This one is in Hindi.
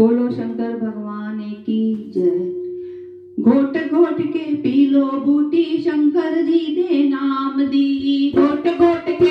बोलो शंकर भगवान की जय। घोट घोट के पी लो बूटी, शंकर जी दे नाम दी। घोट घोट के